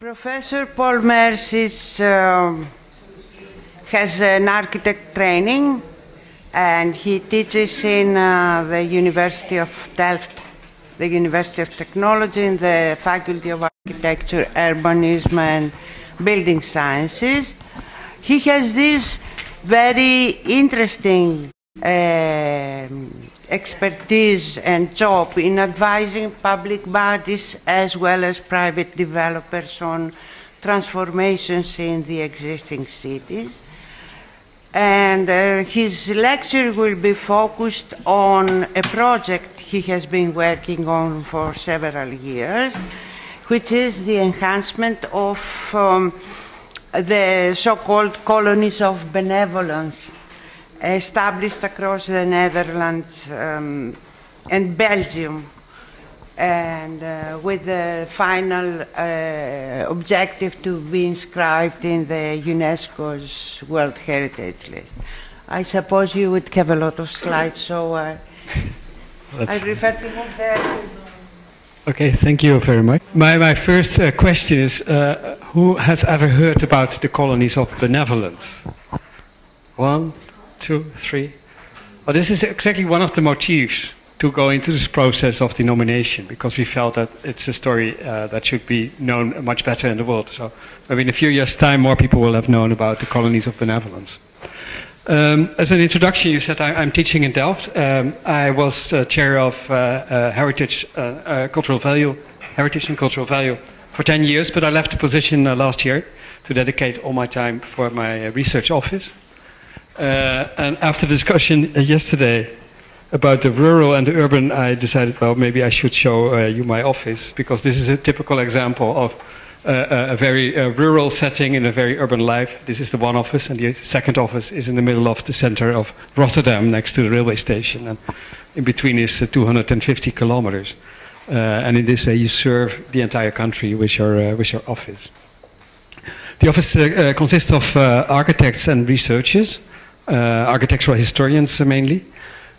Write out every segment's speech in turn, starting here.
Professor Paul Meurs um, has an architect training and he teaches in uh, the University of Delft, the University of Technology, in the Faculty of Architecture, Urbanism, and Building Sciences. He has this very interesting um expertise and job in advising public bodies as well as private developers on transformations in the existing cities. And uh, his lecture will be focused on a project he has been working on for several years, which is the enhancement of um, the so called colonies of benevolence established across the Netherlands um, and Belgium. And uh, with the final uh, objective to be inscribed in the UNESCO's World Heritage List. I suppose you would have a lot of slides, so uh, I prefer to move there. Okay, thank you very much. My, my first uh, question is uh, Who has ever heard about the colonies of benevolence? One, two, three. Well, this is exactly one of the motifs to go into this process of denomination because we felt that it's a story uh, that should be known much better in the world. So maybe in a few years' time, more people will have known about the colonies of benevolence. Um, as an introduction, you said I, am teaching in Delft. Um, I was uh, chair of uh, uh heritage, uh, uh, cultural value, heritage and cultural value for 10 years, but I left the position last year to dedicate all my time for my research office. And after discussion yesterday, about the rural and the urban, I decided, well, maybe I should show uh, you my office because this is a typical example of uh, a very uh, rural setting in a very urban life. This is the one office, and the second office is in the middle of the center of Rotterdam, next to the railway station, and in between is uh, 250 kilometers. Uh, and in this way, you serve the entire country with your uh, with your office. The office consists of architects and researchers, architectural historians mainly.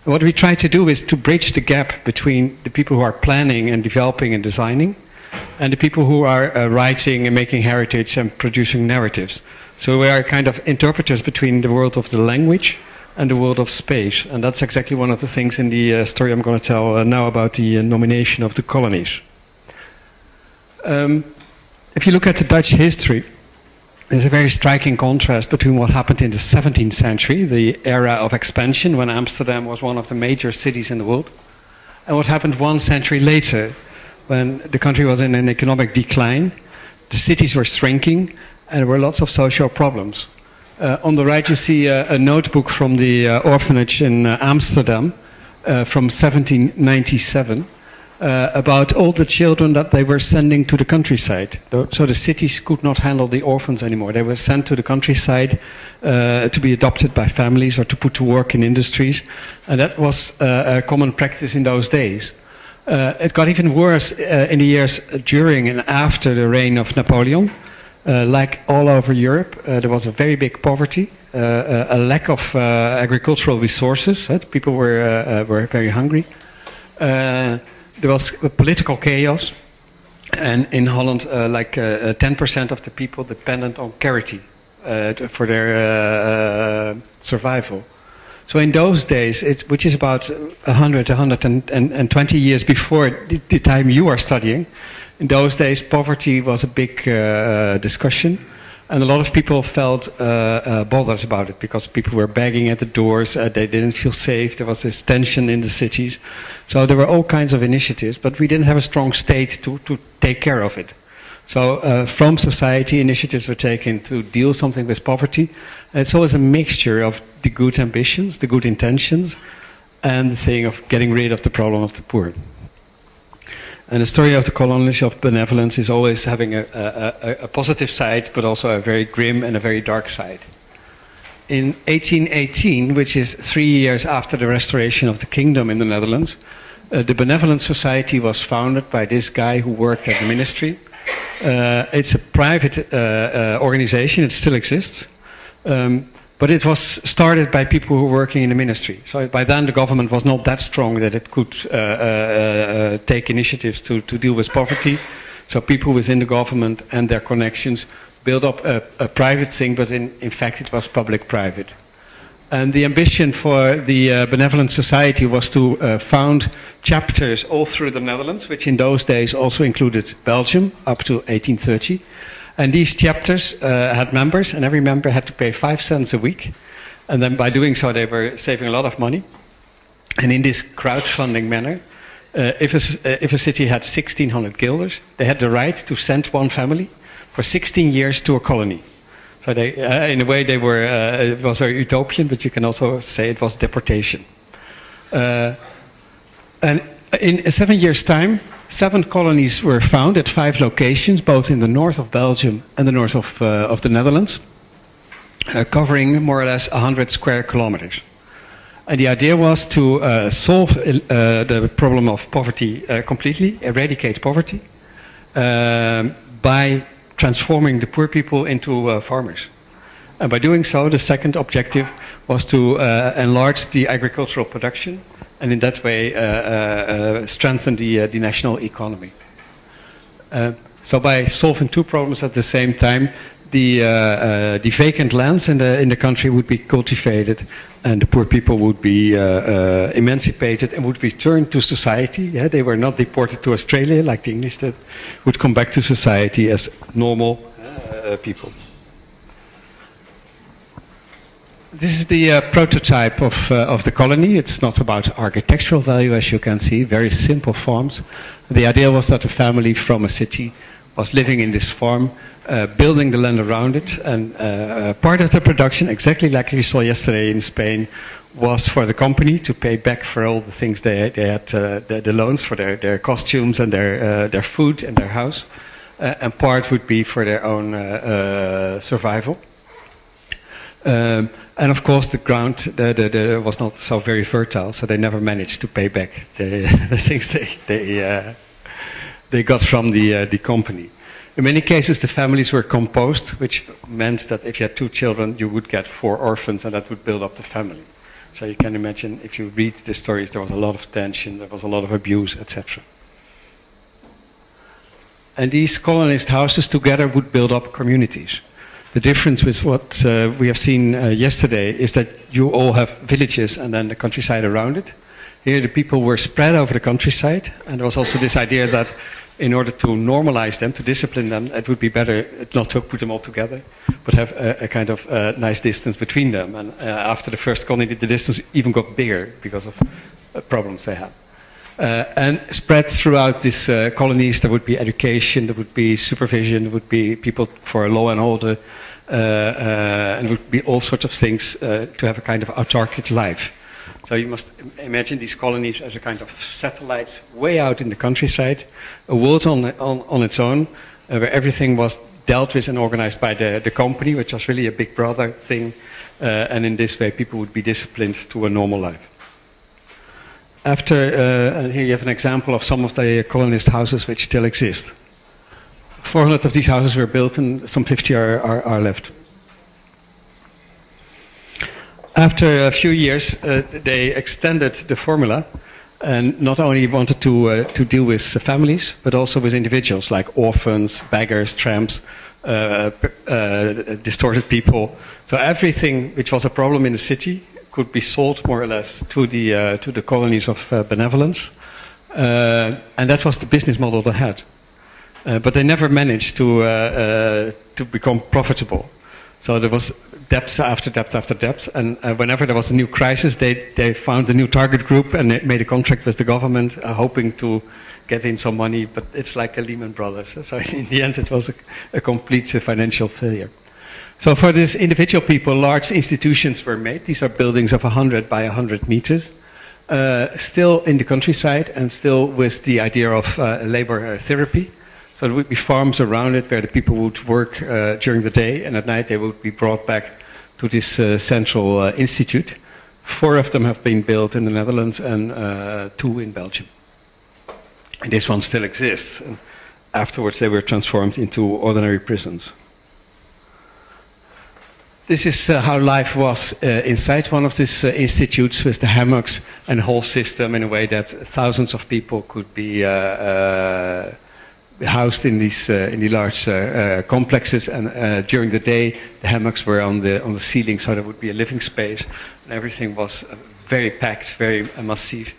What we try to do is to bridge the gap between the people who are planning and developing and designing and the people who are uh, writing and making heritage and producing narratives. So we are kind of interpreters between the world of the language and the world of space. And that's exactly one of the things in the uh, story I'm going to tell uh, now about the uh, nomination of the colonies. Um, if you look at the Dutch history, there's a very striking contrast between what happened in the 17th century, the era of expansion, when Amsterdam was one of the major cities in the world, and what happened one century later, when the country was in an economic decline, the cities were shrinking, and there were lots of social problems. Uh, on the right, you see a, a notebook from the uh, orphanage in uh, Amsterdam uh, from 1797 uh, about all the children that they were sending to the countryside. So the cities could not handle the orphans anymore. They were sent to the countryside uh, to be adopted by families or to put to work in industries. And that was uh, a common practice in those days. Uh, it got even worse uh, in the years during and after the reign of Napoleon. Uh, like all over Europe, there was a very big poverty, a lack of agricultural resources. People were, were very hungry there was political chaos, and in Holland, uh, like 10% uh, of the people dependent on charity uh, for their uh, survival. So in those days, which is about 100, 120 years before the, time you are studying, in those days poverty was a big discussion. And a lot of people felt uh, uh, bothered about it because people were begging at the doors. Uh, they didn't feel safe. There was this tension in the cities. So there were all kinds of initiatives, but we didn't have a strong state to, to take care of it. So uh, from society, initiatives were taken to deal something with poverty. And it's always a mixture of the good ambitions, the good intentions, and the thing of getting rid of the problem of the poor. And the story of the colonies of benevolence is always having a, a, a, positive side, but also a very grim and a very dark side. In 1818, which is three years after the restoration of the kingdom in the Netherlands, uh, the Benevolent Society was founded by this guy who worked at the ministry. Uh, it's a private uh, uh organization, it still exists. Um, but it was started by people who were working in the ministry. So by then the government was not that strong that it could uh, uh, uh, take initiatives to, to deal with poverty. So people within the government and their connections built up a, a private thing, but in, in fact it was public-private. And the ambition for the uh, Benevolent Society was to uh, found chapters all through the Netherlands, which in those days also included Belgium up to 1830. And these chapters uh, had members, and every member had to pay five cents a week. And then by doing so, they were saving a lot of money. And in this crowdfunding manner, uh, if, a, uh, if a city had 1,600 guilders, they had the right to send one family for 16 years to a colony. So they, uh, in a way, they were. Uh, it was very utopian, but you can also say it was deportation. Uh, and in seven years' time, seven colonies were found at five locations, both in the north of Belgium and the north of, uh, of the Netherlands, uh, covering more or less 100 square kilometers. And the idea was to uh, solve the problem of poverty completely, eradicate poverty, um, by transforming the poor people into uh, farmers. And by doing so, the second objective was to uh, enlarge the agricultural production and in that way uh, uh, uh strengthen the, the national economy. so by solving two problems at the same time, the, uh, uh, the vacant lands in the, in the country would be cultivated and the poor people would be uh, emancipated and would return to society. Yeah, they were not deported to Australia like the English did, would come back to society as normal people. This is the uh, prototype of, uh, of the colony. It's not about architectural value, as you can see, very simple forms. The idea was that a family from a city was living in this farm uh, building the land around it. And uh, uh, part of the production, exactly like we saw yesterday in Spain, was for the company to pay back for all the things they, they had, uh, the, the, loans for their, their costumes and their, their food and their house. and part would be for their own survival. Um, and of course, the ground the, the, the was not so very fertile, so they never managed to pay back the, the things they, they, uh, they got from the, uh, the company. In many cases, the families were composed, which meant that if you had two children, you would get four orphans, and that would build up the family. So you can imagine, if you read the stories, there was a lot of tension, there was a lot of abuse, etc. And these colonist houses together would build up communities. The difference with what uh, we have seen uh, yesterday is that you all have villages and then the countryside around it. Here, the people were spread over the countryside, and there was also this idea that in order to normalize them, to discipline them, it would be better not to put them all together, but have a, a kind of uh, nice distance between them. And uh, after the first colony, the distance even got bigger because of uh, problems they had. Uh, and spread throughout these uh, colonies, there would be education, there would be supervision, there would be people for law and order, uh, and there would be all sorts of things to have a kind of autarkic life. So you must imagine these colonies as a kind of satellites way out in the countryside, a world on, on, on its own, uh, where everything was dealt with and organized by the, the company, which was really a big brother thing. Uh, and in this way, people would be disciplined to a normal life. After, uh, here you have an example of some of the colonist houses which still exist. 400 of these houses were built and some 50 are, are, are left after a few years, uh, they extended the formula and not only wanted to, uh, to deal with families, but also with individuals like orphans, beggars, tramps, uh, uh distorted people. So everything which was a problem in the city could be sold more or less to the, uh, to the colonies of uh, benevolence. and that was the business model they had. but they never managed to, to become profitable. So there was depth after depth after depth. And uh, whenever there was a new crisis, they, they found a new target group and they made a contract with the government, uh, hoping to get in some money. But it's like a Lehman Brothers. So in the end, it was a, a complete financial failure. So for these individual people, large institutions were made. These are buildings of 100 by 100 meters. Uh, still in the countryside and still with the idea of uh, labor uh, therapy. So there would be farms around it where the people would work uh, during the day, and at night they would be brought back to this uh, central uh, institute. Four of them have been built in the Netherlands and uh, two in Belgium. And this one still exists. And afterwards, they were transformed into ordinary prisons. This is uh, how life was uh, inside one of these uh, institutes with the hammocks and whole system in a way that thousands of people could be housed in these uh, in the large uh, uh, complexes, and uh, during the day the hammocks were on the on the ceiling, so there would be a living space, and everything was uh, very packed, very uh, massive,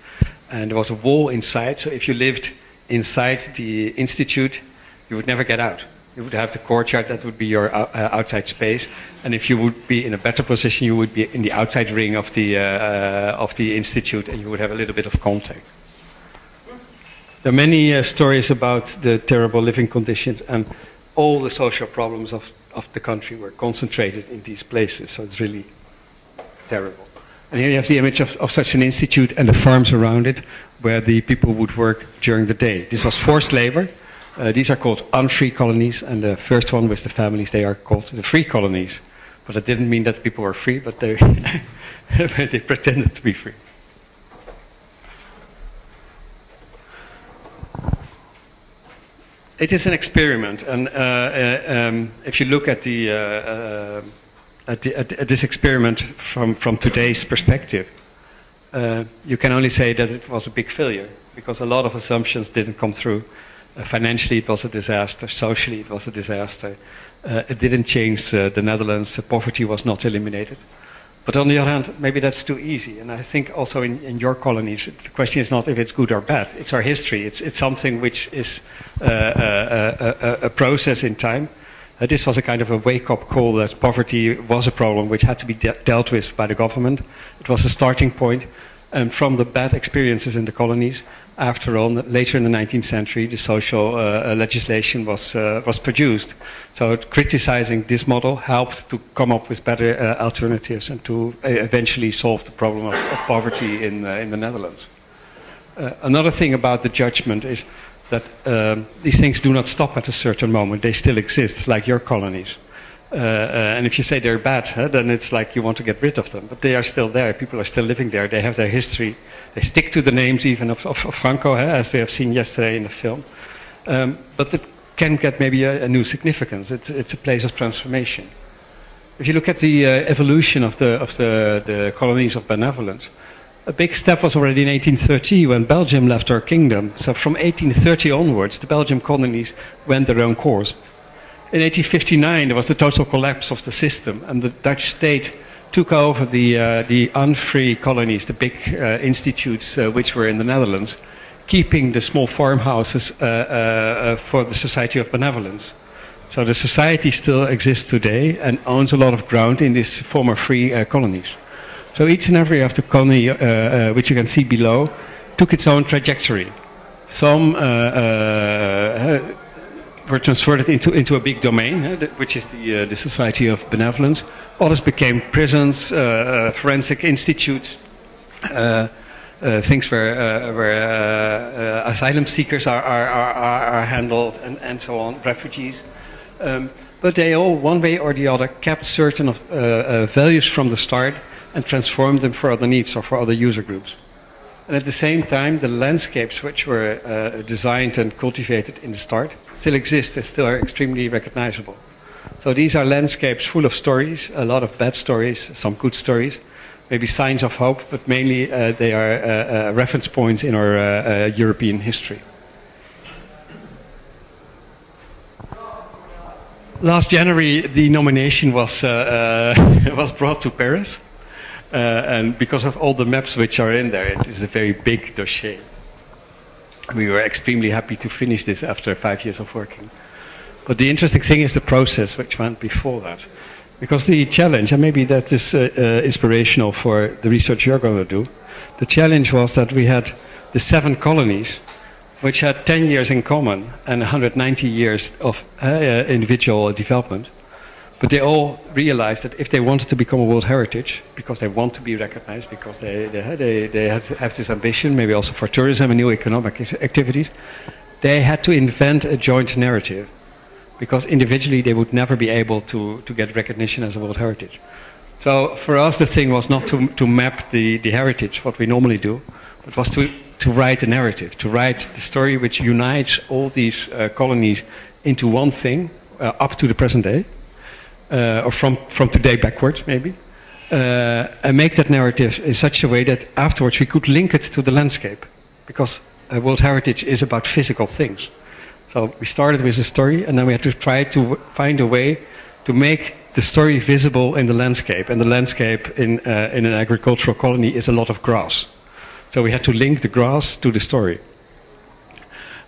and there was a wall inside. So if you lived inside the institute, you would never get out. You would have the courtyard, that would be your uh, outside space. And if you would be in a better position, you would be in the outside ring of the, uh, uh, of the institute and you would have a little bit of contact. There are many uh, stories about the terrible living conditions, and all the social problems of, of the country were concentrated in these places. So it's really terrible. And here you have the image of, of such an institute and the farms around it, where the people would work during the day. This was forced labor. Uh, these are called unfree colonies, and the first one with the families, they are called the free colonies. But it didn't mean that people were free, but they, they pretended to be free. It is an experiment, and uh, uh, um, if you look at the, uh, uh at, the, at, at, this experiment from, from today's perspective, uh, you can only say that it was a big failure because a lot of assumptions didn't come through. Uh, financially, it was a disaster. Socially, it was a disaster. it didn't change the Netherlands. poverty was not eliminated. But on the other hand, maybe that's too easy. And I think also in, in, your colonies, the question is not if it's good or bad. It's our history. It's, it's something which is uh, uh, a, a, a, process in time. Uh, this was a kind of a wake-up call that poverty was a problem which had to be de dealt with by the government. It was a starting point. And from the bad experiences in the colonies, after all, later in the 19th century, the social uh, uh, legislation was, uh, was produced. So criticizing this model helped to come up with better uh, alternatives and to uh, eventually solve the problem of, of poverty in, uh, in the Netherlands. another thing about the judgment is that um, these things do not stop at a certain moment. They still exist, like your colonies. Uh, uh, and if you say they're bad, huh, then it's like you want to get rid of them. But they are still there. People are still living there. They have their history. They stick to the names even of, of, of Franco, huh, as we have seen yesterday in the film. Um, but it can get maybe a, a, new significance. It's, it's a place of transformation. If you look at the uh, evolution of, the, of the, the colonies of benevolence, a big step was already in 1830 when Belgium left our kingdom. So from 1830 onwards, the Belgian colonies went their own course. In 1859, there was the total collapse of the system, and the Dutch state took over the, uh, the unfree colonies, the big uh, institutes uh, which were in the Netherlands, keeping the small farmhouses uh, uh, uh, for the Society of Benevolence. So the society still exists today and owns a lot of ground in these former free colonies. So each and every of the colony, which you can see below, took its own trajectory. Some were transferred into, into a big domain, uh, which is the, uh, the Society of Benevolence. Others became prisons, uh, uh forensic institutes, uh, uh, things where, where asylum seekers are, are, are, are, handled, and, and so on, refugees. Um, but they all, one way or the other, kept certain of, values from the start and transformed them for other needs or for other user groups. And at the same time, the landscapes which were uh, designed and cultivated in the start still exist and still are extremely recognizable. So these are landscapes full of stories, a lot of bad stories, some good stories, maybe signs of hope, but mainly uh, they are uh, uh reference points in our uh, uh, European history. Last January, the nomination was, was brought to Paris. Uh, and because of all the maps which are in there, it is a very big dossier. We were extremely happy to finish this after five years of working. But the interesting thing is the process which went before that. Because the challenge, and maybe that is uh, uh, inspirational for the research you're going to do, the challenge was that we had the seven colonies which had 10 years in common and 190 years of uh, individual development. But they all realized that if they wanted to become a World Heritage, because they want to be recognized, because they, they, they, they have, have this ambition, maybe also for tourism and new economic activities, they had to invent a joint narrative. Because individually they would never be able to, to get recognition as a World Heritage. So for us, the thing was not to, to map the, the heritage, what we normally do, but was to, to write a narrative, to write the story which unites all these uh, colonies into one thing uh, up to the present day uh, or from, from today backwards maybe, uh, and make that narrative in such a way that afterwards we could link it to the landscape. Because uh, World Heritage is about physical things. So we started with a story, and then we had to try to find a way to make the story visible in the landscape. And the landscape in, uh, in an agricultural colony is a lot of grass. So we had to link the grass to the story.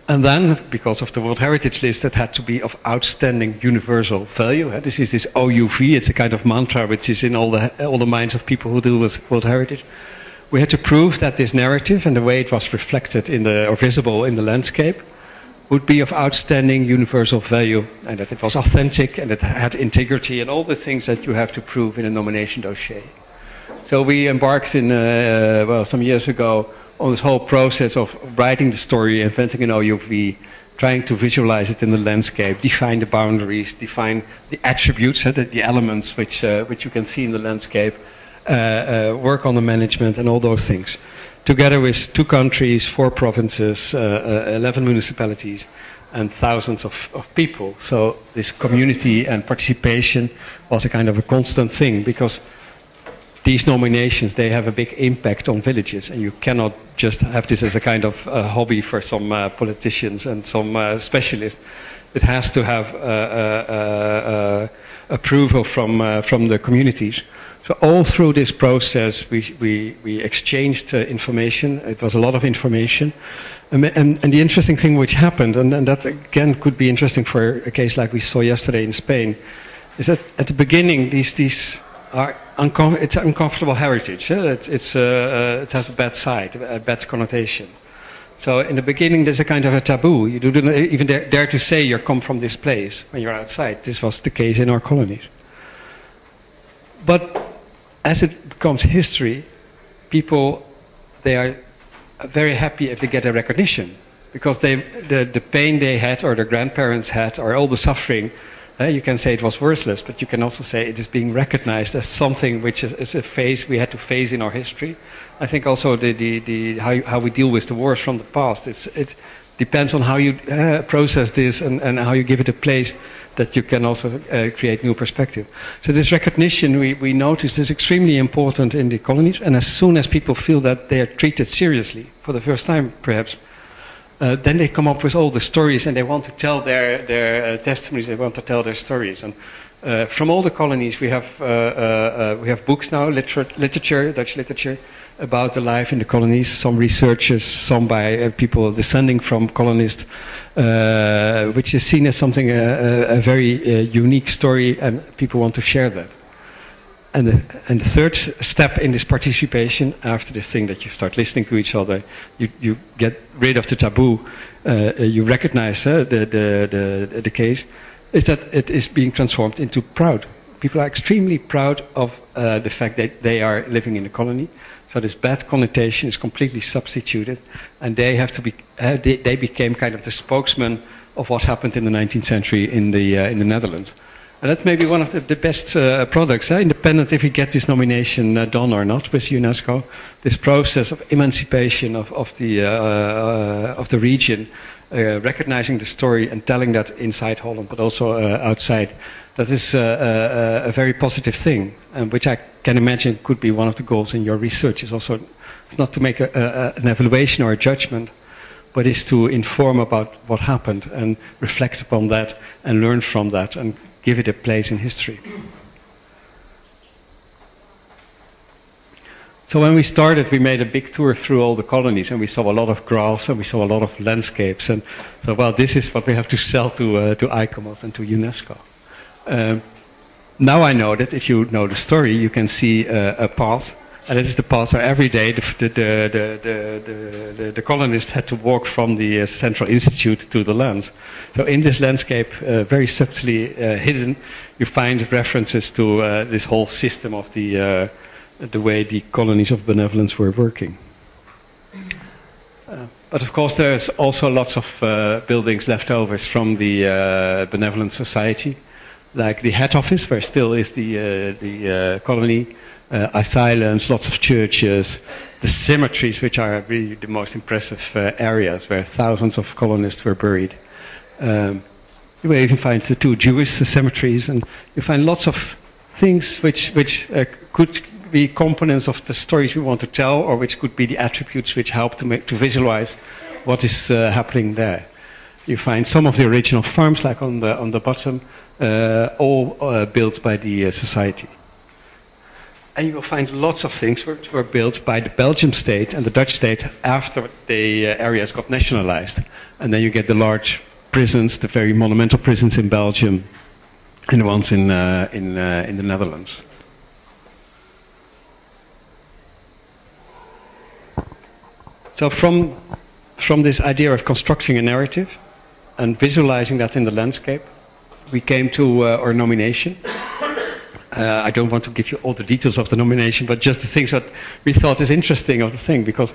And then, because of the World Heritage List, it had to be of outstanding universal value. This is this OUV, it's a kind of mantra which is in all the, all the minds of people who deal with World Heritage. We had to prove that this narrative and the way it was reflected in the, or visible in the landscape would be of outstanding universal value and that it was authentic and it had integrity and all the things that you have to prove in a nomination dossier. So we embarked in, uh, well, some years ago on this whole process of writing the story, inventing an OUV, trying to visualize it in the landscape, define the boundaries, define the attributes, uh, the, the, elements which, uh, which you can see in the landscape, uh, uh work on the management and all those things. Together with two countries, four provinces, uh, uh, 11 municipalities, and thousands of, of people. So this community and participation was a kind of a constant thing because these nominations they have a big impact on villages, and you cannot just have this as a kind of uh, hobby for some uh, politicians and some uh, specialists. It has to have uh, uh, uh, approval from from the communities. So all through this process, we we, we exchanged information. It was a lot of information. And, and, and the interesting thing which happened, and, and that again could be interesting for a case like we saw yesterday in Spain, is that at the beginning these these are uncom- it's uncomfortable heritage. It's, it's, uh, uh, it has a bad side, a bad connotation. So in the beginning, there's a kind of a taboo. You don't even dare, dare, to say you come from this place when you're outside. This was the case in our colonies. But as it becomes history, people they are very happy if they get a recognition because they, the, the pain they had or their grandparents had or all the suffering uh, you can say it was worthless, but you can also say it is being recognized as something which is, is a phase we had to face in our history. I think also the, the, the, how, how we deal with the wars from the past. It depends on how you uh, process this and, and how you give it a place that you can also uh, create new perspective. So this recognition we, we noticed is extremely important in the colonies, and as soon as people feel that they are treated seriously, for the first time perhaps, uh, then they come up with all the stories and they want to tell their, their uh, testimonies, they want to tell their stories. And uh, from all the colonies, we have, uh, uh, uh, we have books now, liter literature, Dutch literature, about the life in the colonies, some researches, some by people descending from colonists, which is seen as something, a very unique story, and people want to share that. And the, and the third step in this participation, after this thing that you start listening to each other, you, you get rid of the taboo, uh, you recognize uh, the, the, the, the case, is that it is being transformed into proud. People are extremely proud of uh, the fact that they are living in a colony. So this bad connotation is completely substituted, and they have to be. Uh, they, they, became kind of the spokesman of what happened in the 19th century in the uh, in the Netherlands. And that's maybe one of the, the best uh, products, eh? independent if you get this nomination uh, done or not with UNESCO. This process of emancipation of, of, the, uh, uh of the region, uh, recognizing the story and telling that inside Holland, but also outside, that is a very positive thing, um, which I can imagine could be one of the goals in your research. Is also it's not to make a, a, an evaluation or a judgment, but is to inform about what happened and reflect upon that and learn from that and give it a place in history. So when we started, we made a big tour through all the colonies, and we saw a lot of grass, and we saw a lot of landscapes, and thought, well, this is what we have to sell to uh, to ICOMOS and to UNESCO. Um, now I know that if you know the story, you can see uh, a path and it is the path where every day the, the, the, the, the colonists had to walk from the uh, Central Institute to the lands. So in this landscape, uh, very subtly uh, hidden, you find references to uh, this whole system of the, uh, the way the colonies of benevolence were working. Uh, but of course, there's also lots of buildings leftovers from the Benevolent Society, like the head office, where still is the, the colony uh, asylums, lots of churches, the cemeteries, which are really the most impressive uh, areas where thousands of colonists were buried. Um, you may even find the two Jewish cemeteries, and you find lots of things which, which uh, could be components of the stories we want to tell, or which could be the attributes which help to, make, to visualize what is uh, happening there. You find some of the original farms, like on the, on the bottom, uh, all uh, built by the society. And you will find lots of things which were built by the Belgian state and the Dutch state after the uh, areas got nationalized. And then you get the large prisons, the very monumental prisons in Belgium, and the ones in, uh, in, uh, in the Netherlands. So from, from this idea of constructing a narrative and visualizing that in the landscape, we came to uh, our nomination. Uh, I don't want to give you all the details of the nomination, but just the things that we thought is interesting of the thing, because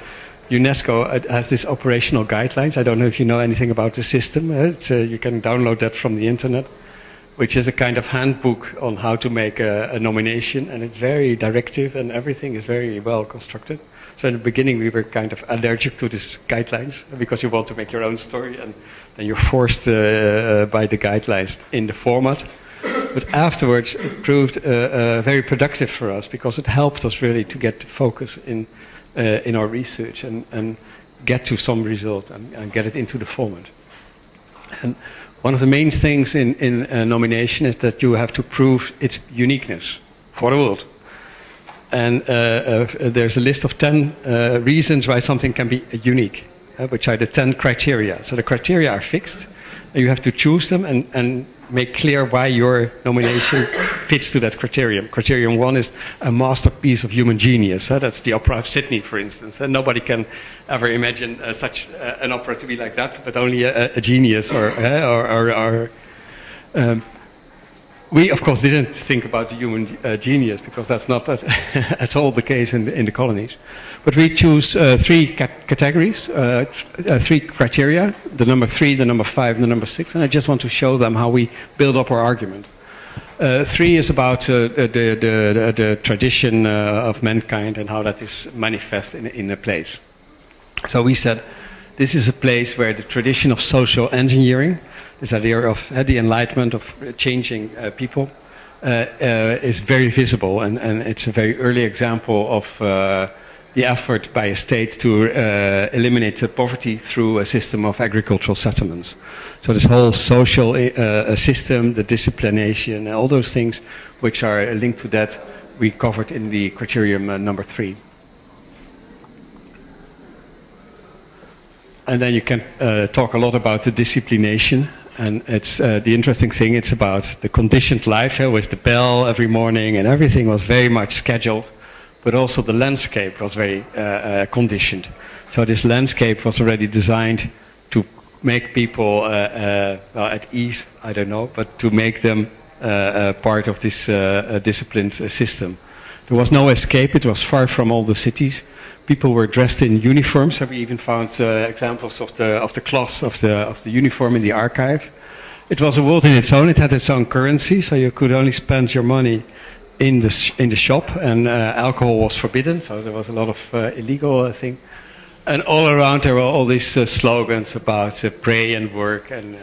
UNESCO uh, has this operational guidelines. I don't know if you know anything about the system. Uh, you can download that from the internet, which is a kind of handbook on how to make a, a nomination, and it's very directive, and everything is very well constructed. So in the beginning, we were kind of allergic to these guidelines because you want to make your own story, and then you're forced uh, uh, by the guidelines in the format. But afterwards, it proved uh, uh, very productive for us because it helped us really to get focus in uh, in our research and, and get to some result and, and, get it into the format. And one of the main things in, in a nomination is that you have to prove its uniqueness for the world and uh, uh, there's a list of 10 uh, reasons why something can be unique, which are the 10 criteria. So the criteria are fixed, you have to choose them and, and make clear why your nomination fits to that criterion. Criterion one is a masterpiece of human genius. Huh? That's the Opera of Sydney, for instance. And nobody can ever imagine uh, such uh, an opera to be like that, but only a, a genius or, uh, or, or, or um, we, of course, didn't think about the human uh, genius because that's not at, at, all the case in the, in the colonies. But we choose uh, three categories, uh, uh, three criteria the number three, the number five, and the number six. And I just want to show them how we build up our argument. Uh, three is about uh, the, the, the, tradition of mankind and how that is manifest in, in a place. So we said this is a place where the tradition of social engineering this idea of uh, the enlightenment, of changing uh, people, uh, uh, is very visible. And, and, it's a very early example of uh, the effort by a state to eliminate poverty through a system of agricultural settlements. So, this whole social system, the disciplination, all those things which are linked to that, we covered in the criterion number three. and then you can uh, talk a lot about the disciplination and it's uh, the interesting thing. It's about the conditioned life here with the bell every morning, and everything was very much scheduled. But also the landscape was very uh, uh conditioned. So this landscape was already designed to make people uh, uh, at ease. I don't know, but to make them part of this disciplined system. There was no escape. It was far from all the cities people were dressed in uniforms. Have we even found uh, examples of the of the cloth of the of the uniform in the archive. It was a world in its own. It had its own currency, so you could only spend your money in the in the shop, and uh, alcohol was forbidden. So there was a lot of uh, illegal uh, thing. And all around there were all these uh, slogans about uh, pray and work and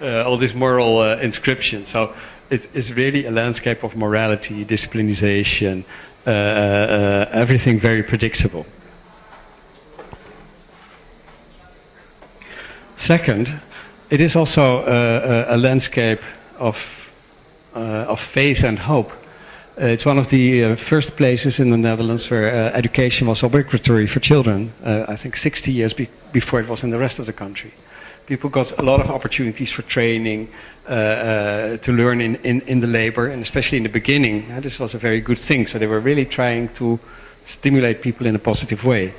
all these moral inscriptions. So it is really a landscape of morality, disciplinization, uh, uh, everything very predictable. Second, it is also a, a landscape of, uh, of faith and hope. Uh, it's one of the uh, first places in the Netherlands where uh, education was obligatory for children. I think 60 years be before it was in the rest of the country people got a lot of opportunities for training, uh, uh, to learn in, in, in, the labor, and especially in the beginning, uh, this was a very good thing. So they were really trying to stimulate people in a positive way.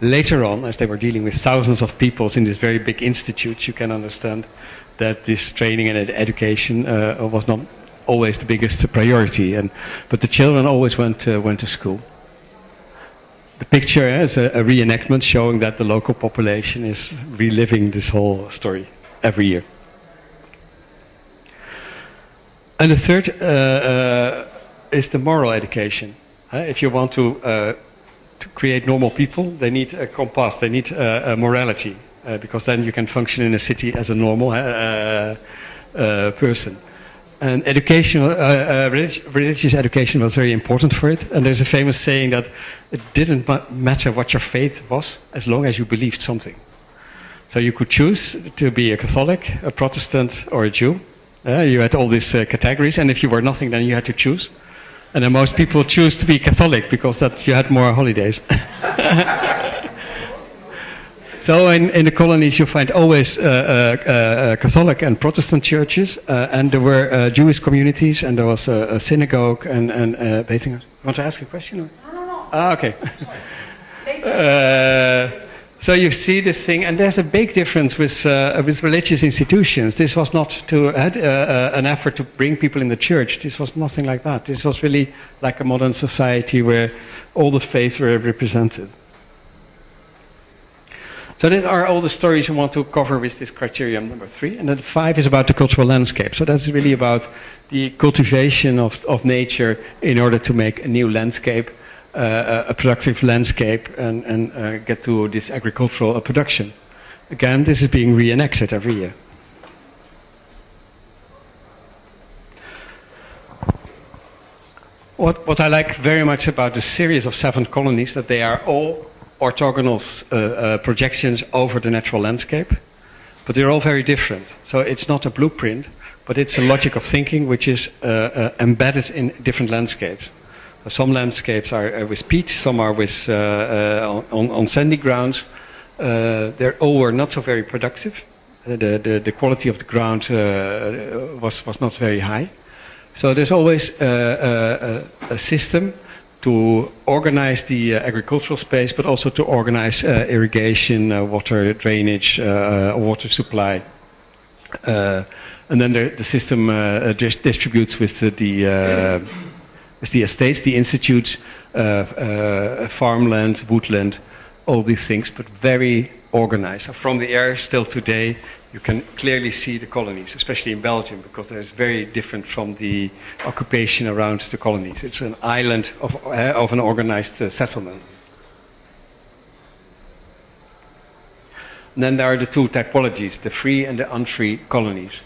Later on, as they were dealing with thousands of people in this very big institute, you can understand that this training and education uh, was not always the biggest priority. And, but the children always went, went to school the picture is a, a, reenactment showing that the local population is reliving this whole story every year. And the third uh, uh, is the moral education. Uh, if you want to, uh, to create normal people, they need a compass, they need a morality, uh, because then you can function in a city as a normal uh, person. And education, uh, uh, religious education was very important for it. And there's a famous saying that it didn't ma matter what your faith was as long as you believed something. So you could choose to be a Catholic, a Protestant, or a Jew. Uh, you had all these uh, categories, and if you were nothing, then you had to choose. And then most people choose to be Catholic because that you had more holidays. so in, in the colonies, you find always uh, uh, uh, Catholic and Protestant churches, uh, and there were Jewish communities, and there was a, a synagogue and and uh, want to ask a question? Or? No, no, no. Ah, okay. So you see this thing, and there's a big difference with, uh, with religious institutions. This was not to, uh, uh, an effort to bring people in the church. This was nothing like that. This was really like a modern society where all the faiths were represented. So these are all the stories we want to cover with this criterion number three. And then five is about the cultural landscape. So that's really about the cultivation of, of nature in order to make a new landscape uh, a productive landscape and, and uh, get to this agricultural production. Again, this is being reenacted every year. What, what I like very much about the series of seven colonies that they are all orthogonal uh, uh, projections over the natural landscape, but they're all very different. So it's not a blueprint, but it's a logic of thinking which is uh, uh embedded in different landscapes. Some landscapes are uh, with peat, some are with, uh, on, on, sandy grounds. they're all were not so very productive. The, the, the quality of the ground was, was not very high. So there's always a, a system to organize the uh, agricultural space, but also to organize uh, irrigation, uh, water drainage, water supply. and then the, the system distributes with the the estates, the institutes, uh, uh, farmland, woodland, all these things, but very organized. From the air, still today, you can clearly see the colonies, especially in Belgium, because there's very different from the occupation around the colonies. It's an island of, uh, of an organized uh, settlement. And then there are the two typologies, the free and the unfree colonies.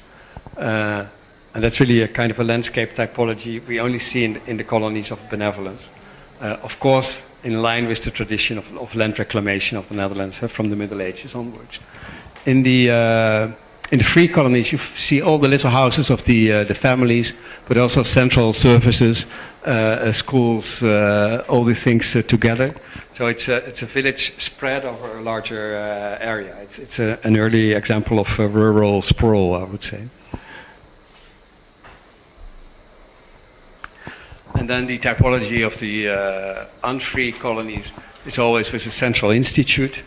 Uh, and that's really a kind of a landscape typology we only see in, in the colonies of benevolence. Uh, of course, in line with the tradition of, of land reclamation of the Netherlands uh, from the Middle Ages onwards. In the, uh, in the free colonies, you see all the little houses of the, uh, the families, but also central services, uh, uh, schools, all these things together. So it's a, it's a village spread over a larger area. It's, it's a, an early example of rural sprawl, I would say. And then the typology of the uh, unfree colonies is always with a central institute, uh,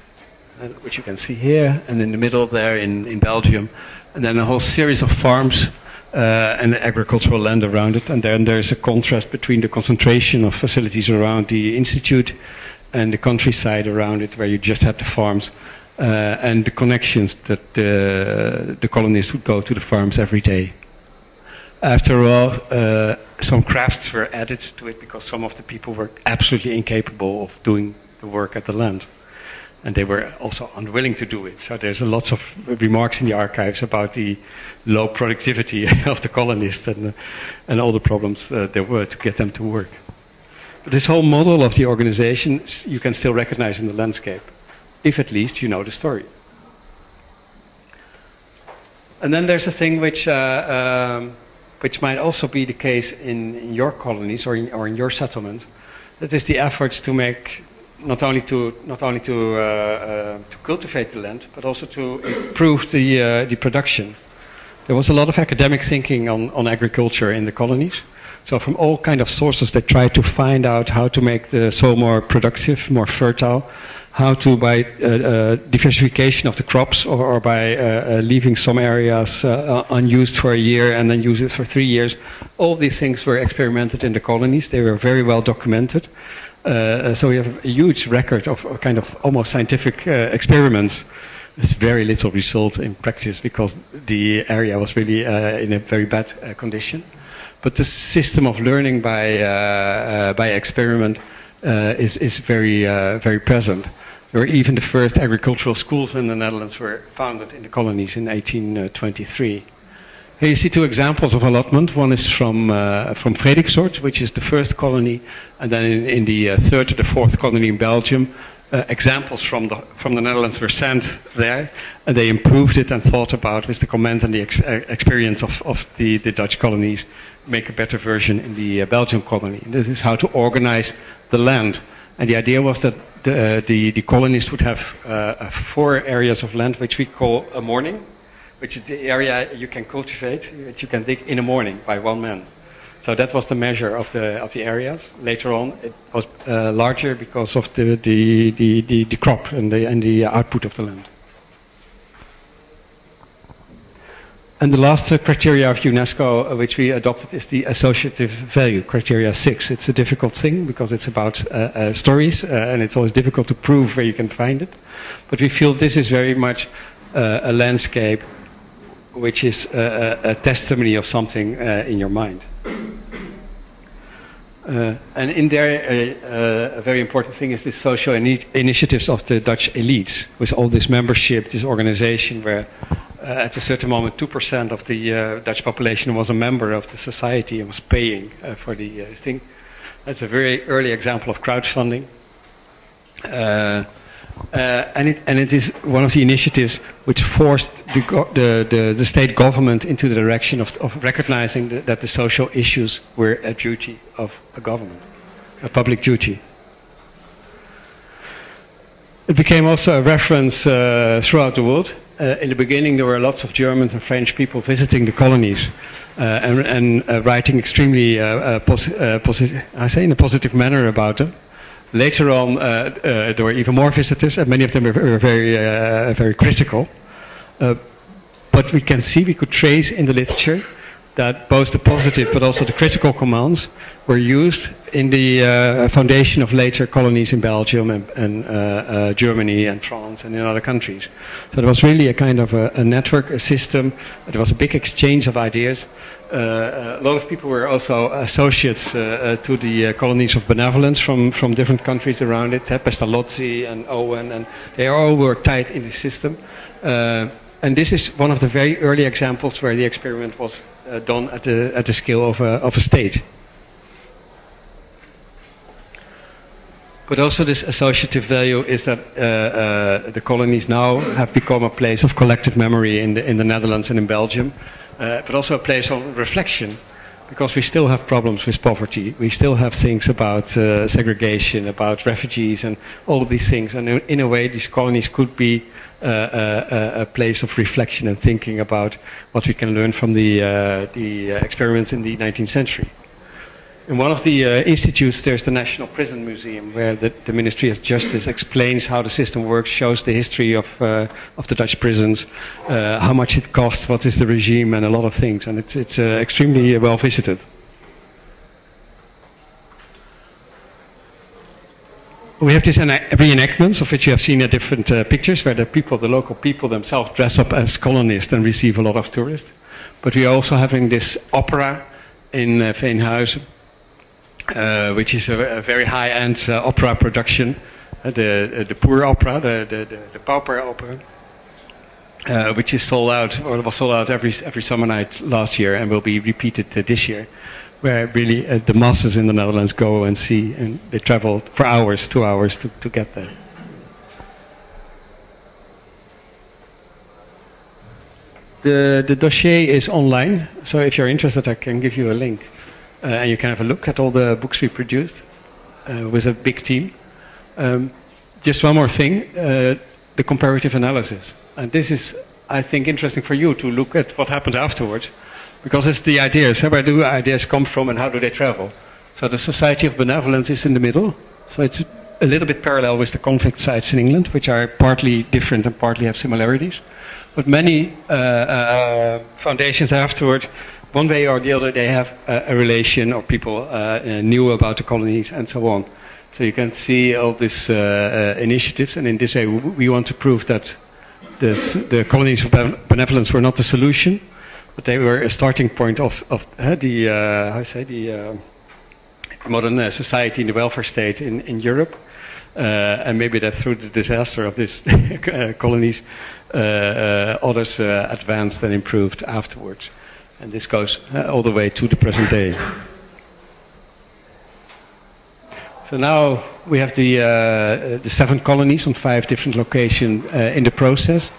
which you can see here, and in the middle there in, in Belgium, and then a whole series of farms uh, and agricultural land around it. And then there's a contrast between the concentration of facilities around the institute and the countryside around it, where you just had the farms. Uh, and the connections that the, colonists would go to the farms every day. After all, uh, some crafts were added to it because some of the people were absolutely incapable of doing the work at the land. And they were also unwilling to do it. So there's a lots of remarks in the archives about the low productivity of the colonists and, and all the problems uh, there were to get them to work. But this whole model of the organization you can still recognize in the landscape, if at least you know the story. And then there's a thing which uh, um, which might also be the case in, in your colonies or in, or in your settlements, that is the efforts to make not only to not only to uh, uh, to cultivate the land, but also to improve the uh, the production. There was a lot of academic thinking on, on agriculture in the colonies. So from all kind of sources, they tried to find out how to make the soil more productive, more fertile, how to by uh, uh, diversification of the crops or, or by uh, leaving some areas unused for a year and then use it for three years. All these things were experimented in the colonies. They were very well documented. Uh, uh, so we have a huge record of, kind of almost scientific uh, experiments. There's very little result in practice because the area was really uh, in a very bad uh, condition. But the system of learning by uh, by experiment is is very very present. Were even the first agricultural schools in the Netherlands were founded in the colonies in 1823. Here you see two examples of allotment. One is from uh, from Frederiksoord, which is the first colony, and then in, in the uh, third or the fourth colony in Belgium, uh, examples from the, from the Netherlands were sent there, and they improved it and thought about, with the comment and the ex uh, experience of, of the, the Dutch colonies, make a better version in the uh, Belgian colony. This is how to organize the land. And the idea was that the, uh, the, the, colonists would have uh, four areas of land, which we call a morning, which is the area you can cultivate, that you can dig in the morning by one man. So that was the measure of the of the areas. Later on, it was uh, larger because of the the, the, the, the crop and the and the output of the land. And the last uh, criteria of UNESCO, uh, which we adopted, is the associative value, criteria six. It's a difficult thing because it's about uh, uh stories, uh, and it's always difficult to prove where you can find it. But we feel this is very much uh, a landscape which is a, a, a testimony of something in your mind. Uh, and in there, uh, uh, a very important thing is the social ini initiatives of the Dutch elites, with all this membership, this organization, where uh, at a certain moment 2% of the uh, Dutch population was a member of the society and was paying uh, for the thing. That's a very early example of crowdfunding. Uh, and, it, and it is one of the initiatives which forced the, the, the, the state government into the direction of, of recognizing the, that the social issues were a duty of a government, a public duty. It became also a reference uh, throughout the world. Uh, in the beginning, there were lots of Germans and French people visiting the colonies uh, and, and uh, writing extremely, posi I say, in a positive manner about them. Later on, uh, uh, there were even more visitors, and many of them were, were very, uh, very critical. but we can see, we could trace in the literature that both the positive but also the critical commands were used in the uh, foundation of later colonies in Belgium and, and uh, uh, Germany and France and in other countries. So there was really a kind of a, a network, a system. There was a big exchange of ideas. Uh, a lot of people were also associates uh, uh, to the colonies of benevolence from, from different countries around it, Pestalozzi and Owen, and they all were tied in the system. and this is one of the very early examples where the experiment was done at the, at the scale of a, of a state. But also this associative value is that uh, uh, the colonies now have become a place of collective memory in the, in the Netherlands and in Belgium uh, but also a place of reflection because we still have problems with poverty. We still have things about segregation, about refugees, and all of these things. And in a way, these colonies could be a, place of reflection and thinking about what we can learn from the, uh, the experiments in the 19th century. In one of the uh, institutes, there's the National Prison Museum, where the, the, Ministry of Justice explains how the system works, shows the history of, uh, of the Dutch prisons, uh, how much it costs, what is the regime, and a lot of things. And it's, it's uh, extremely well visited. We have these reenactments of which you have seen different uh, pictures, where the people, the local people themselves, dress up as colonists and receive a lot of tourists. But we are also having this opera in uh, Veenhuizen, uh, which is a, a very high-end uh, opera production, uh, the the poor opera, the the, the, the pauper opera, uh, which is sold out or was sold out every every summer night last year and will be repeated this year, where really the masses in the Netherlands go and see, and they travel for hours, two hours to, to get there. The, the dossier is online, so if you're interested, I can give you a link. Uh, and you can have a look at all the books we produced uh, with a big team. Um, just one more thing, uh, the comparative analysis. And this is, I think, interesting for you to look at what happened afterwards, because it's the ideas. Where do ideas come from and how do they travel? So the Society of Benevolence is in the middle. So it's a little bit parallel with the convict sites in England, which are partly different and partly have similarities. But many uh, uh, foundations afterwards one way or the other, they have a, a relation or people uh, uh, knew about the colonies and so on. So you can see all these uh, uh initiatives, and in this way, we want to prove that this, the colonies of benevolence were not the solution, but they were a starting point of, of uh, the uh, I say the modern society and the welfare state in, in Europe. and maybe that through the disaster of these colonies, others advanced and improved afterwards. And this goes uh, all the way to the present day. So now we have the, uh, the seven colonies on five different locations uh, in the process.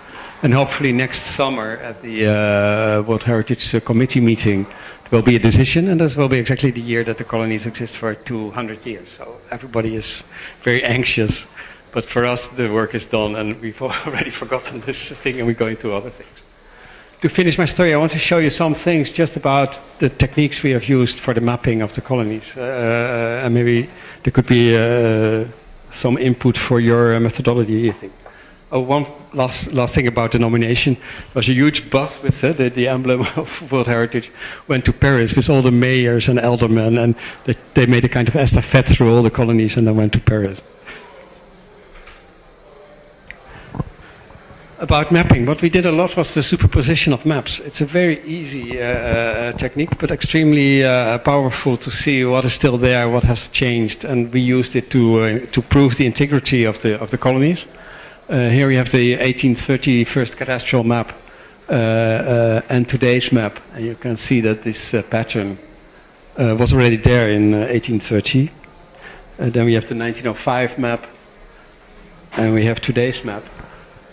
And hopefully next summer at the uh, World Heritage Committee meeting, there will be a decision, and this will be exactly the year that the colonies exist for 200 years. So everybody is very anxious. But for us, the work is done, and we've already forgotten this thing, and we're going to other things. To finish my story, I want to show you some things just about the techniques we have used for the mapping of the colonies. Uh, and maybe there could be uh, some input for your methodology, I think. Oh, one last, last thing about the nomination. There was a huge bus with uh, the, the emblem of World Heritage. Went to Paris with all the mayors and aldermen, and they, they made a kind of estafette through all the colonies and then went to Paris. About mapping, what we did a lot was the superposition of maps. It's a very easy uh, uh, technique, but extremely uh, powerful to see what is still there, what has changed, and we used it to uh, to prove the integrity of the of the colonies. Uh, here we have the 1830 first cadastral map uh, and today's map, and you can see that this pattern was already there in 1830. then we have the 1905 map, and we have today's map.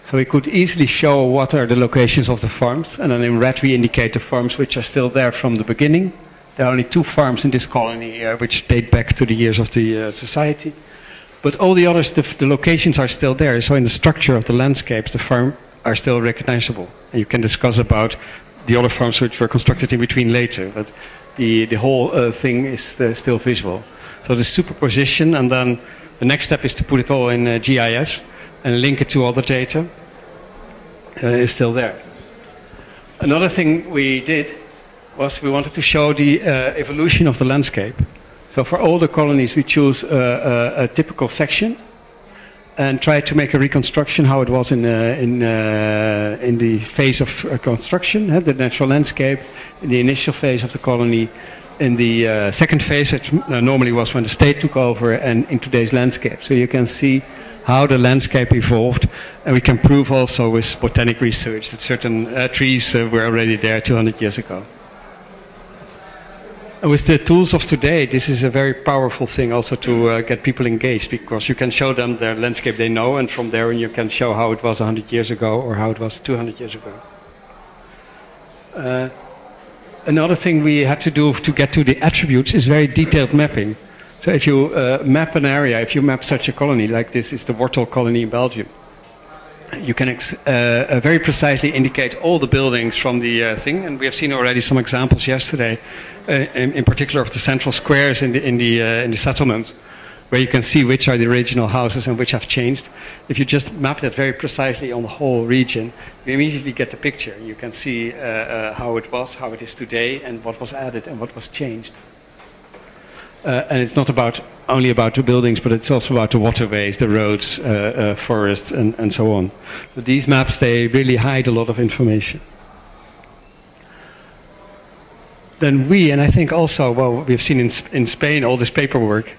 So we could easily show what are the locations of the farms, and then in red we indicate the farms which are still there from the beginning. There are only two farms in this colony uh, which date back to the years of the uh, society. But all the others, the, the, locations are still there. So in the structure of the landscapes, the farm are still recognizable. And you can discuss about the other farms which were constructed in between later. But the, the whole uh, thing is uh, still visual. So the superposition, and then the next step is to put it all in uh, GIS and link it to other data uh, is still there. Another thing we did was we wanted to show the uh, evolution of the landscape. So for all the colonies, we choose a, a, a typical section and try to make a reconstruction how it was in, uh, in, uh, in the phase of uh, construction, uh, the natural landscape, in the initial phase of the colony, in the uh, second phase, which normally was when the state took over, and in today's landscape. So you can see how the landscape evolved. And we can prove also with botanic research that certain uh, trees uh, were already there 200 years ago. With the tools of today, this is a very powerful thing also to uh, get people engaged because you can show them their landscape they know, and from there you can show how it was 100 years ago or how it was 200 years ago. Uh, another thing we had to do to get to the attributes is very detailed mapping. So if you uh, map an area, if you map such a colony, like this is the Wortel colony in Belgium, you can uh, uh, very precisely indicate all the buildings from the uh, thing. And we have seen already some examples yesterday, uh, in, in, particular of the central squares in the, in the, uh, in the settlement, where you can see which are the original houses and which have changed. If you just map that very precisely on the whole region, you immediately get the picture. You can see how it was, how it is today, and what was added and what was changed. Uh, and it's not about only about the buildings, but it's also about the waterways, the roads, uh, uh, forests, and, and so on. These maps they really hide a lot of information. Then we, and I think also, well, we've seen in, in Spain all this paperwork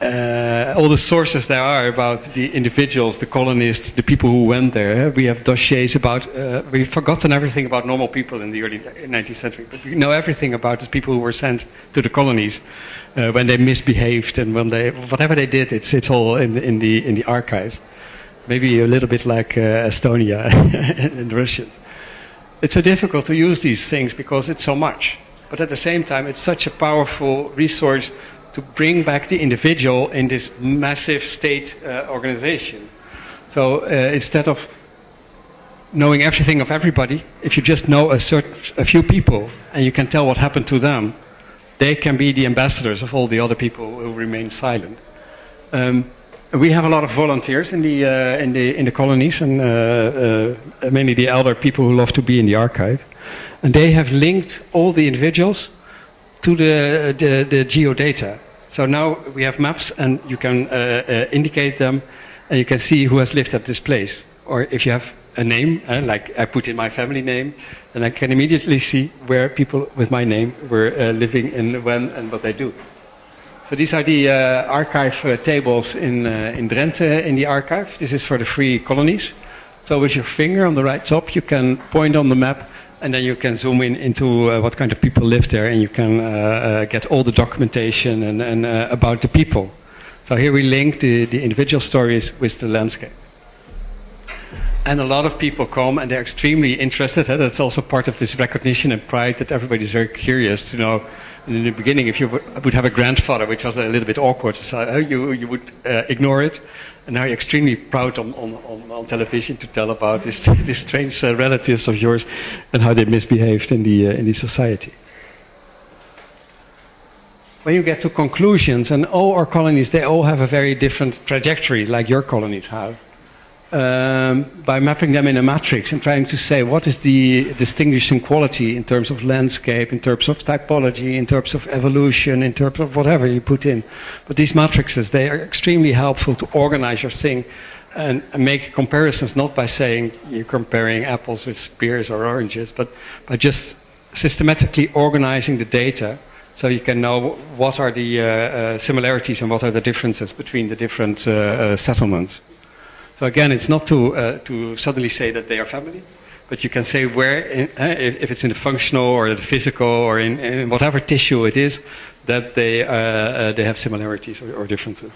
uh, all the sources there are about the individuals, the colonists, the people who went there. We have dossiers about, uh, we've forgotten everything about normal people in the early 19th century, but we know everything about the people who were sent to the colonies uh, when they misbehaved and when they, whatever they did, it's, it's all in the, in, the, in the archives. Maybe a little bit like uh, Estonia and the Russians. It's so difficult to use these things because it's so much. But at the same time, it's such a powerful resource to bring back the individual in this massive state uh, organization. So uh, instead of knowing everything of everybody, if you just know a, certain, a few people and you can tell what happened to them, they can be the ambassadors of all the other people who remain silent. Um, we have a lot of volunteers in the, uh, in the, in the colonies, and uh, uh, mainly the elder people who love to be in the archive. And they have linked all the individuals to the, the, the geodata. So now we have maps and you can uh, uh, indicate them and you can see who has lived at this place. Or if you have a name, uh, like I put in my family name, then I can immediately see where people with my name were uh, living and when and what they do. So these are the uh, archive uh, tables in, in Drenthe in the archive. This is for the free colonies. So with your finger on the right top, you can point on the map and then you can zoom in into uh, what kind of people live there, and you can uh, uh, get all the documentation and, and uh, about the people. So here we link the, the individual stories with the landscape. And a lot of people come and they're extremely interested. Huh? That's also part of this recognition and pride that everybody's very curious to know. In the beginning, if you would have a grandfather, which was a little bit awkward, so you, you would uh, ignore it. And now you're extremely proud on, on, on, on television to tell about this, these strange uh, relatives of yours and how they misbehaved in the, uh, in the society. When you get to conclusions, and all our colonies, they all have a very different trajectory, like your colonies have. Um, by mapping them in a matrix and trying to say what is the distinguishing quality in terms of landscape, in terms of typology, in terms of evolution, in terms of whatever you put in. But these matrices, they are extremely helpful to organize your thing and, and make comparisons, not by saying you're comparing apples with pears or oranges, but by just systematically organizing the data so you can know what are the uh, uh, similarities and what are the differences between the different uh, uh settlements. So again, it's not to, uh, to suddenly say that they are family, but you can say where, in, uh, if, if, it's in the functional or the physical or in, in whatever tissue it is, that they, uh, uh they have similarities or, or differences.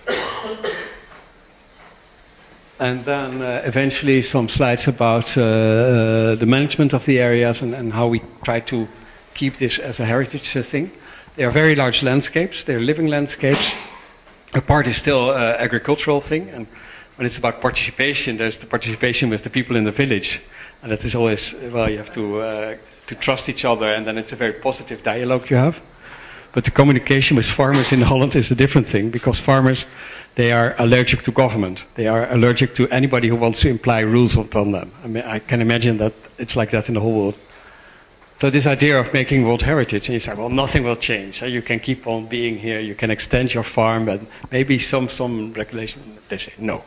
and then uh, eventually some slides about uh, the management of the areas and, and, how we try to keep this as a heritage thing. They are very large landscapes, they're living landscapes. A part is still an agricultural thing, and when it's about participation, there's the participation with the people in the village. And that is always, well, you have to, uh, to trust each other, and then it's a very positive dialogue you have. But the communication with farmers in Holland is a different thing because farmers, they are allergic to government. They are allergic to anybody who wants to imply rules upon them. I, mean, I can imagine that it's like that in the whole world. So this idea of making World Heritage, and you say, well, nothing will change. You can keep on being here. You can extend your farm, but maybe some some regulation. They say no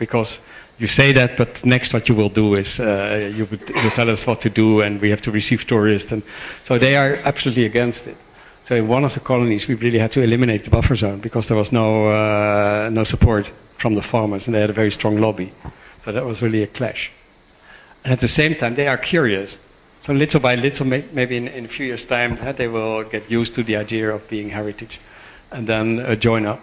because you say that, but next what you will do is uh, you will tell us what to do, and we have to receive tourists, and so they are absolutely against it. So in one of the colonies, we really had to eliminate the buffer zone because there was no uh, no support from the farmers, and they had a very strong lobby. So that was really a clash. And at the same time, they are curious. So little by little, maybe in, in a few years' time, they will get used to the idea of being heritage, and then uh, join up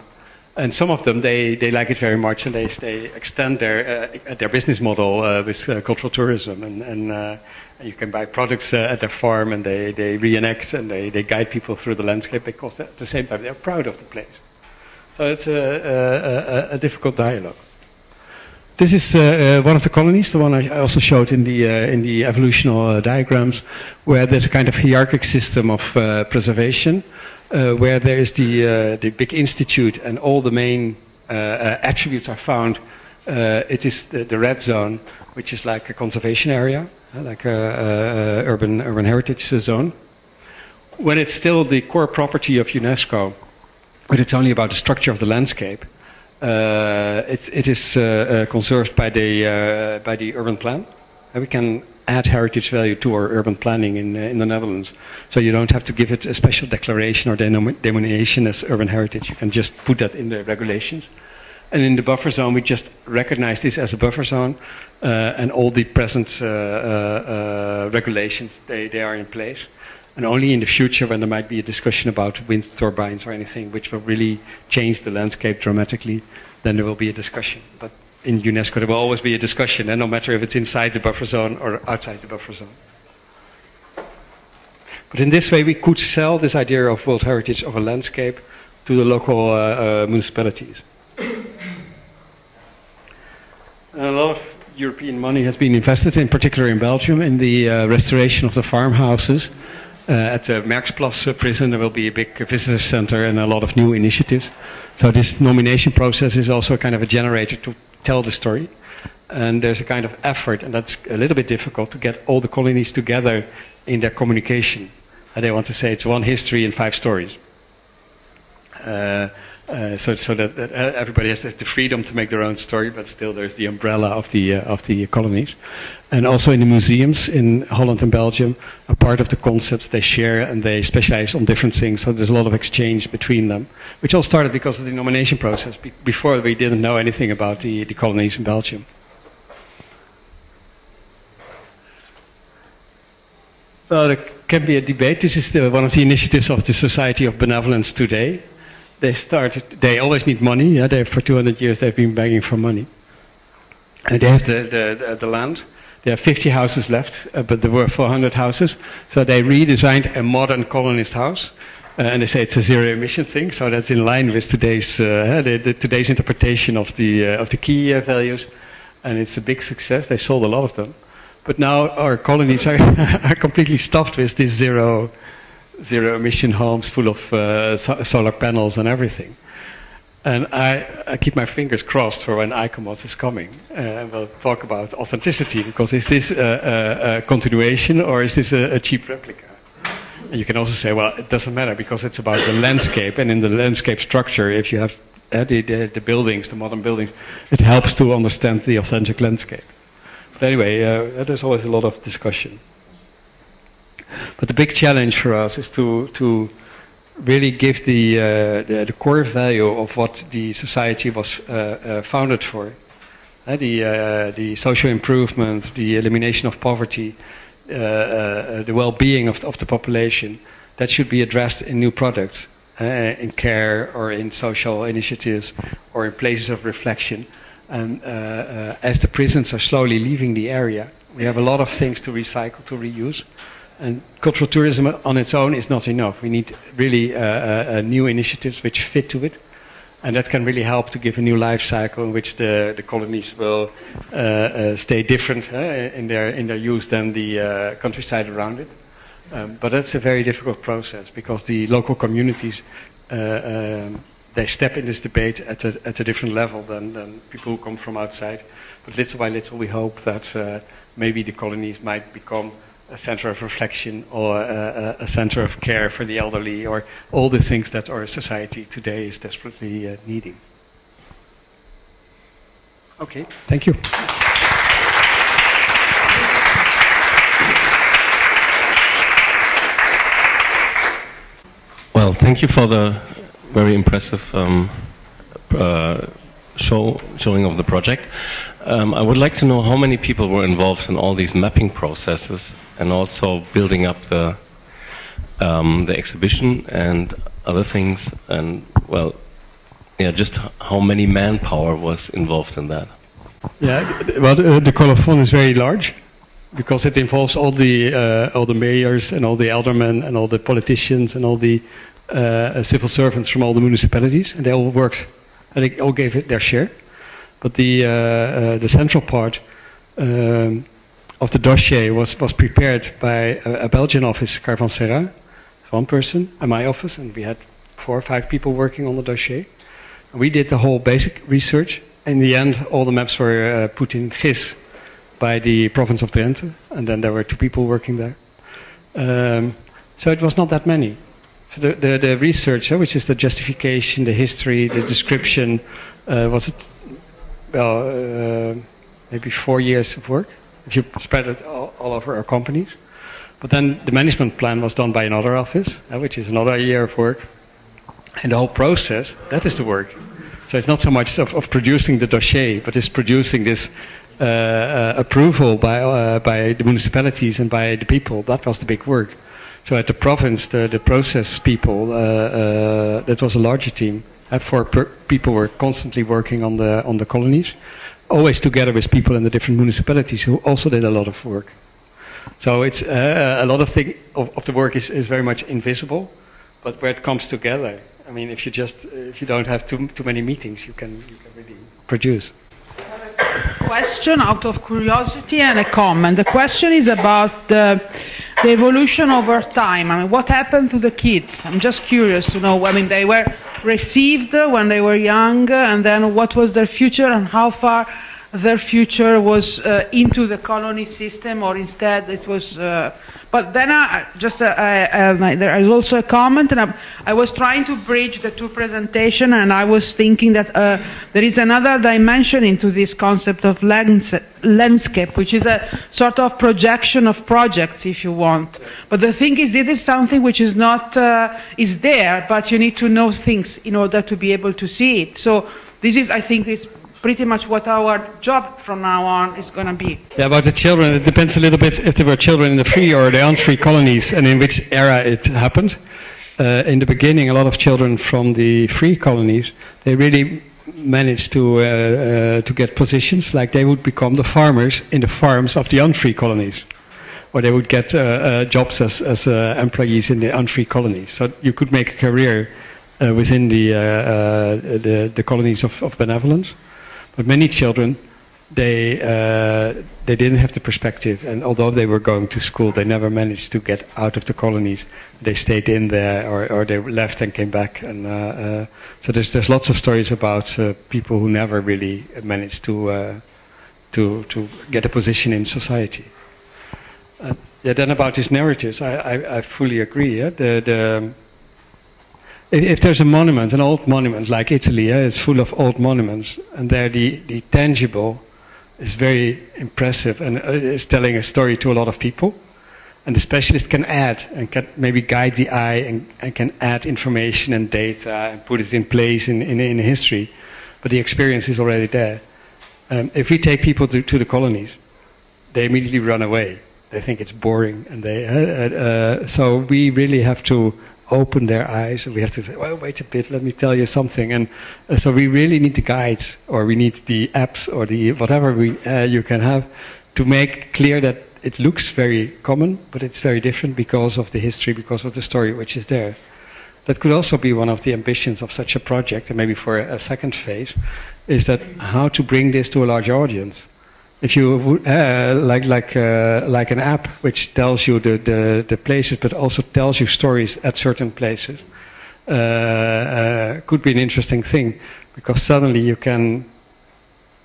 and some of them they, they like it very much and they, they extend their uh, their business model uh, with uh, cultural tourism. And, and uh, you can buy products uh, at their farm and they, they reenact and they, they guide people through the landscape because at the same time they're proud of the place. So it's a, a, a difficult dialogue. This is uh, one of the colonies, the one I also showed in the in the evolutional diagrams, where there's a kind of hierarchic system of preservation uh, where there is the, uh, the big institute and all the main uh, uh attributes are found. Uh, it is the, the, red zone, which is like a conservation area, like a, urban, urban heritage zone. When it's still the core property of UNESCO, but it's only about the structure of the landscape, it's, it is conserved by the, by the urban plan. And we can add heritage value to our urban planning in, uh, in the Netherlands. So you don't have to give it a special declaration or denomination as urban heritage. You can just put that in the regulations. And in the buffer zone, we just recognize this as a buffer zone, uh, and all the present uh, uh, uh, regulations they, they are in place. And only in the future, when there might be a discussion about wind turbines or anything, which will really change the landscape dramatically, then there will be a discussion. But in UNESCO, there will always be a discussion, and no matter if it's inside the buffer zone or outside the buffer zone. But in this way, we could sell this idea of World Heritage of a landscape to the local uh, uh, municipalities. And a lot of European money has been invested, in particular in Belgium, in the uh, restoration of the farmhouses. Uh, at the Merksplas prison, there will be a big visitor center and a lot of new initiatives. So this nomination process is also kind of a generator to tell the story. And there's a kind of effort, and that's a little bit difficult, to get all the colonies together in their communication. And they want to say it's one history in five stories. Uh, uh, so, so that, that, everybody has the freedom to make their own story, but still there's the umbrella of the uh, of the colonies, and also in the museums in Holland and Belgium, a part of the concepts they share and they specialize on different things. So there's a lot of exchange between them, which all started because of the nomination process. Be before we didn't know anything about the, the colonies in Belgium. Well, there can be a debate. This is the, one of the initiatives of the Society of Benevolence today. They started. They always need money. Yeah, they for 200 years they've been begging for money. And they have the the, the, the land. There are 50 houses left, uh, but there were 400 houses. So they redesigned a modern colonist house. Uh, and they say it's a zero emission thing, so that's in line with today's uh, the, the, today's interpretation of the uh, of the key uh, values, and it's a big success. They sold a lot of them, but now our colonies are, are completely stuffed with this zero zero emission homes full of uh, so solar panels and everything. And I, I, keep my fingers crossed for when ICOMOS is coming. Uh, we'll talk about authenticity because is this a, a, a continuation or is this a, a, cheap replica? And you can also say, well, it doesn't matter because it's about the landscape, and in the landscape structure, if you have uh, the, the, the, buildings, the modern buildings, it helps to understand the authentic landscape. But anyway, uh, there's always a lot of discussion. But the big challenge for us is to, to really give the, uh, the, the, core value of what the society was uh, uh, founded for. Uh, the, uh, the social improvement, the elimination of poverty, uh, the well-being of, of the population, that should be addressed in new products, in care or in social initiatives or in places of reflection. And as the prisons are slowly leaving the area, we have a lot of things to recycle, to reuse. And cultural tourism on its own is not enough. We need really uh, uh, uh, new initiatives which fit to it. And that can really help to give a new life cycle in which the, the colonies will uh, uh, stay different in, their, in their use than the uh, countryside around it. Um, but that's a very difficult process because the local communities um, they step in this debate at a, at a different level than, than people who come from outside. But little by little, we hope that maybe the colonies might become a center of reflection or a, a, center of care for the elderly or all the things that our society today is desperately uh, needing. Okay, thank you. Well, thank you for the very impressive um, uh, show showing of the project. Um, I would like to know how many people were involved in all these mapping processes and also building up the um, the exhibition and other things. And well, yeah, just how many manpower was involved in that? Yeah, well, the, the colophon is very large because it involves all the uh, all the mayors and all the aldermen and all the politicians and all the uh, civil servants from all the municipalities, and they all worked and they all gave it their share. But the uh, uh the central part. Um, of the dossier was, was prepared by a, a Belgian office, Caravansérail, one person, and my office, and we had four or five people working on the dossier. We did the whole basic research. In the end, all the maps were uh, put in GIS by the province of Drenthe, and then there were two people working there. Um, so it was not that many. So the, the, the research, uh, which is the justification, the history, the description, uh, was it, well, uh, maybe four years of work if you spread it all, over our companies. But then the management plan was done by another office, uh, which is another year of work. And the whole process, that is the work. So it's not so much of, of producing the dossier, but it's producing this uh, uh, approval by, uh, by the municipalities and by the people. That was the big work. So at the province, the, the process people, uh, uh, that was a larger team. four people were constantly working on the, on the colonies always together with people in the different municipalities who also did a lot of work. So it's uh, a lot of, thing, of, of, the work is, is very much invisible, but where it comes together, I mean, if you just if you don't have too too many meetings, you can, you can really produce. Question out of curiosity and a comment. The question is about the, the evolution over time. I mean, what happened to the kids? I'm just curious to know. I mean, they were received when they were young, and then what was their future and how far their future was uh, into the colony system, or instead it was. Uh, but then I, just uh, I, there is also a comment, and I, I, was trying to bridge the two presentations, and I was thinking that uh, there is another dimension into this concept of lands, landscape, which is a sort of projection of projects, if you want. But the thing is, it is something which is not uh, is there, but you need to know things in order to be able to see it. So this is, I think, is pretty much what our job from now on is going to be. Yeah, about the children, it depends a little bit if there were children in the free or the unfree colonies and in which era it happened. uh, in the beginning, a lot of children from the free colonies, they really managed to uh, uh, to get positions, like they would become the farmers in the farms of the unfree colonies, or they would get uh, uh, jobs as as uh, employees in the unfree colonies. So you could make a career within the, the the colonies of, of benevolence. But many children, they uh, they didn't have the perspective, and although they were going to school, they never managed to get out of the colonies. They stayed in there, or, or they left and came back. And uh, uh, so there's there's lots of stories about uh, people who never really managed to uh, to to get a position in society. Uh, yeah, then about these narratives, I, I, I fully agree. Yeah? The, the, if, there's a monument, an old monument like Italy, yeah, it's full of old monuments, and there the, the tangible is very impressive and uh, is telling a story to a lot of people. And the specialist can add and can maybe guide the eye and, and can add information and data and put it in place in, in, in history. But the experience is already there. Um, if we take people to, to the colonies, they immediately run away. They think it's boring, and they. Uh, uh, uh, so we really have to open their eyes, and we have to say, "Well, wait a bit, let me tell you something." And uh, so we really need the guides, or we need the apps, or the whatever we uh, you can have, to make clear that it looks very common, but it's very different because of the history, because of the story which is there. That could also be one of the ambitions of such a project, and maybe for a second phase, is that how to bring this to a larger audience if you uh, like like uh, like an app which tells you the, the, the, places but also tells you stories at certain places uh, uh could be an interesting thing because suddenly you can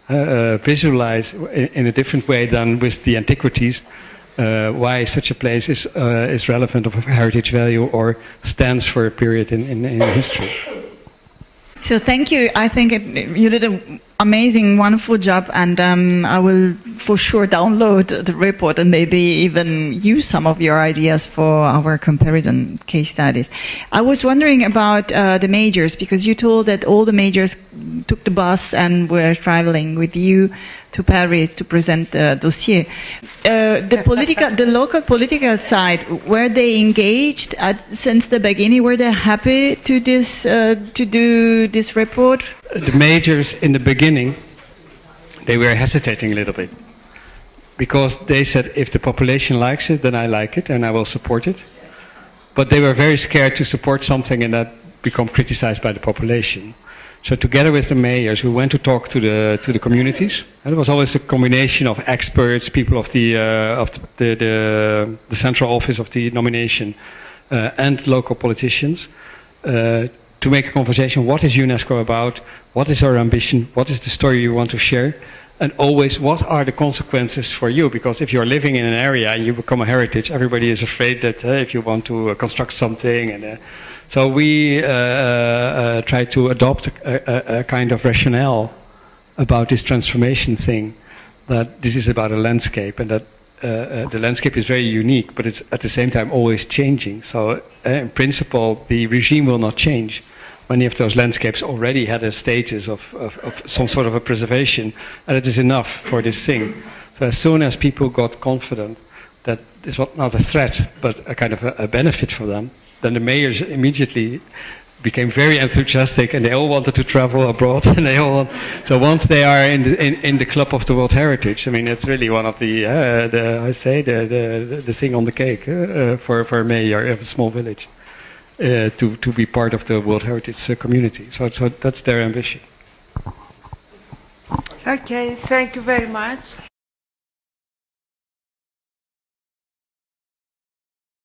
uh, uh, visualize in, in, a different way than with the antiquities why such a place is is relevant of heritage value or stands for a period in, in, in history. So thank you. I think it, you did an amazing, wonderful job, and um, I will for sure download the report and maybe even use some of your ideas for our comparison case studies. I was wondering about uh, the majors because you told that all the majors took the bus and were traveling with you to Paris to present the dossier. Uh, the political, the local political side, were they engaged at, since the beginning? Were they happy to this uh, to do this report? The majors in the beginning, they were hesitating a little bit because they said if the population likes it, then I like it and I will support it. But they were very scared to support something and that become criticized by the population. So together with the mayors, we went to talk to the to the communities. And it was always a combination of experts, people of the uh, of the, the, the central office of the nomination, uh, and local politicians uh, to make a conversation. What is UNESCO about? What is our ambition? What is the story you want to share? And always, what are the consequences for you? Because if you're living in an area and you become a heritage, everybody is afraid that uh, if you want to uh, construct something and uh, so we uh, uh, try to adopt a, a, a, kind of rationale about this transformation thing, that this is about a landscape and that uh, uh, the landscape is very unique, but it's at the same time always changing. So uh, in principle, the regime will not change. Many of those landscapes already had a status of, of, of some sort of a preservation, and it is enough for this thing. So as soon as people got confident that this was not a threat, but a kind of a, a benefit for them, then the mayors immediately became very enthusiastic and they all wanted to travel abroad and they all want, so once they are in the, in, in, the club of the world heritage i mean it's really one of the, uh, the i say the, the, the thing on the cake uh, uh for, for a mayor of a small village uh, to, to be part of the world heritage uh, community. So, so that's their ambition. Okay thank you very much